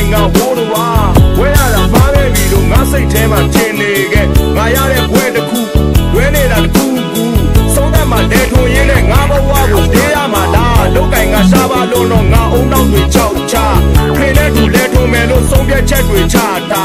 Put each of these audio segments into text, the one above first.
နိုင်ငံဘိုးတော်ဟာဝဲရတာပါခဲ့ပြီတော့ငါစိတ်ထဲမှာတင်နေခဲ့ငါရတဲ့ဘွဲတစ်ခုတွဲနေတာတစ်ခုခုဆုံးသက်မှာတဲထုံရင်းနဲ့ငါဘဝကိုတေးရမှာလားလောက်ကင်ငါရှားပါလို့တော့ငါအုံနောက်တွေချောက်ချခင်းနဲ့သူလဲထုံမယ်လို့ဆုံးဖြတ်ချက်တွေချတာ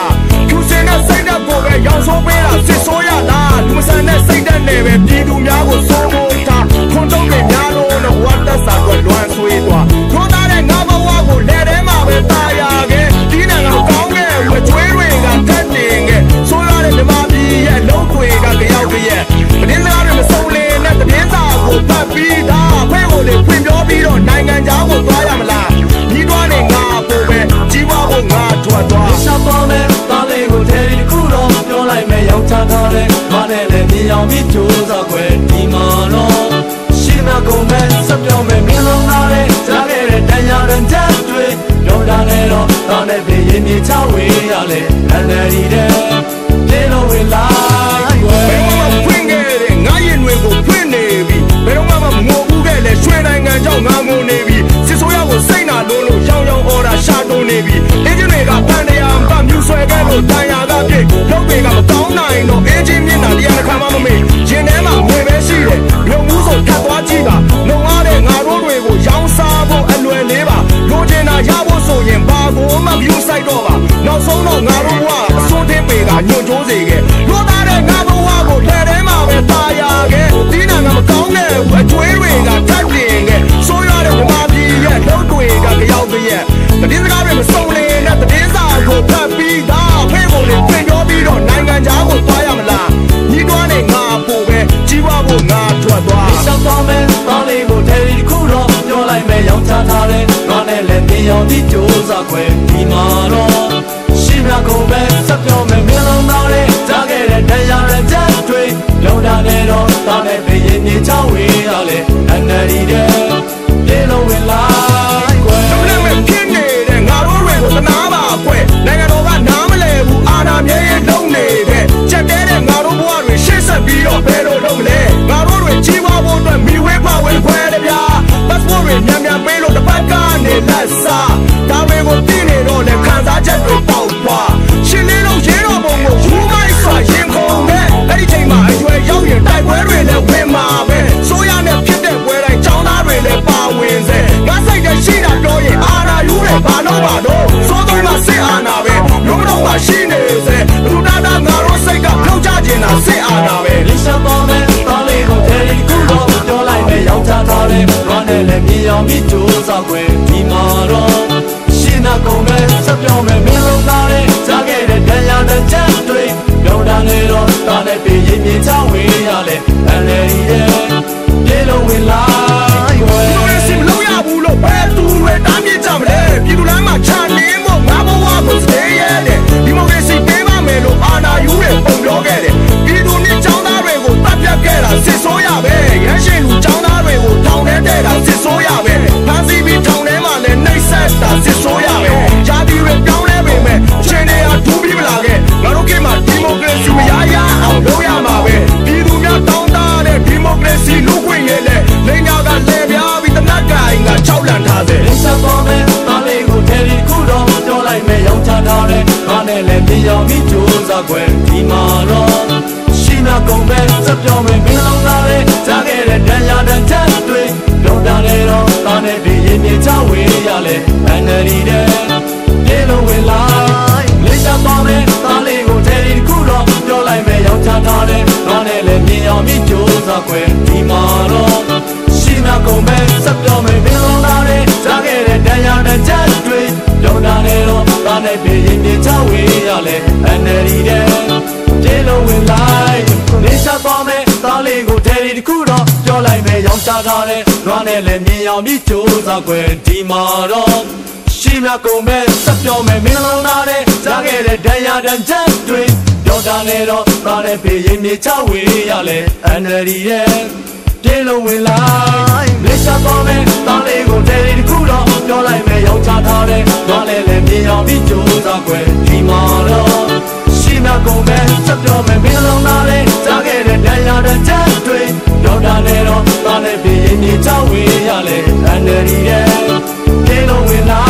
ချထားတဲ့မနဲ့လည်းမြင်အောင်ပြီးကြိုးစားခွဲဒီမှာတော့ရှင်းမကုန်မဲ့စပြောင်းမဲ့မြင်လုံးသားတဲ့ကြားခဲ့တဲ့တရားရင်ချက်တွေလောတာလည်းတော့တော့နဲ့ပြင်းပြင်းချဝေးရလေအန္တရာယ်တဲ့ပြင်းလို့ဝေးလား တော့ပါနောက်ဆုံးတော့ငါတို့ဘဝအစွန်းထင်းပေကညွန့်ကျိုးစေခဲ့လွတ်သားတဲ့ငါဘဝကိုထဲထဲမှာပဲตายရခဲ့ဒီနာကမကောင်းတဲ့အကျွေးတွေကတတ်တင်ခဲ့ ခွဲဒီမှာတော့ရှင်းရကုန်ပဲဆက်ပြောမယ်မျက်လုံးသားလေးကြားခဲ့တဲ့တရားရတဲ့တွေလုံးတာနဲ့တော့တာနဲ့ပြင်းရင်ချောင်းဝေး ပြီးကြိုးစားခွင့်ဒီမှာတော့ရှင်းနာကုန်ပဲစပြောမယ်မင်းလုံးသားလေးကြားခဲ့တဲ့ဒဏ်ရာဒဏ်ချက်တွေလုံးတာလေတော့တာနဲ့ဒီရင်မြေချဝေးရလဲအန္တရာယ်တဲ့ပြေလုံးဝင်လိုက်လေးချသွားမယ်သားလေးကိုထဲဒီခုတော့ပြောလိုက်မယ်ရောင်းချထားတယ်တော့နဲ့လည်းမြင်အောင်ပြီးကြိုးစားခွင့်ဒီမှာတော့ရှင်းနာကုန်ပဲစပြောမယ်မင်းလုံးသားလေးကြားခဲ့တဲ့ဒဏ်ရာဒဏ်ချက်တွေလုံးတာလေတော့တာနဲ့ဒီ မြင်ချဝေးရလဲအန်အရီတဲ့ဒီလိုဝင်လိုက်နေချသွားမယ်သားလေးကိုဒယ်ရီတခုတော့ပြောလိုက်မယ်ရောင်းချထားတဲ့နွားနဲ့လည်းမြင်အောင်ပြီးစူးစားခွဲဒီမှာတော့ရှိမြကုန်မဲ့စက်ပြောမယ်မင်းလုံးသားတဲ့ကြားခဲ့တဲ့ဒဏ်ရာဒဏ်ချက်တွေပြောတာလည်းတော့သားနဲ့ဖေးရင်မြင်ချဝေးရလဲအန်အရီတဲ့ တင်းလုံးဝင်လိုက်မလေးရှားပေါ်မဲ့တောင်းလေးကိုတယ်လီတစ်ခုတော့ပြောလိုက်မယ်ရောက်ချထားတယ်တော့လဲလဲမြင်အောင်ပြီးကြိုးစားွယ်ဒီမှာတော့ရှိမကုန်မဲ့ချက်ပြောမယ်မင်းလုံးသားလေးကြားခဲ့တဲ့တန်ရာတဲ့ချက်တွေတော့တာလဲတော့သားလဲပြင်းပြင်းချောင်းဝင်ရလဲအန္တရာယ်တင်းလုံးဝင်လိုက်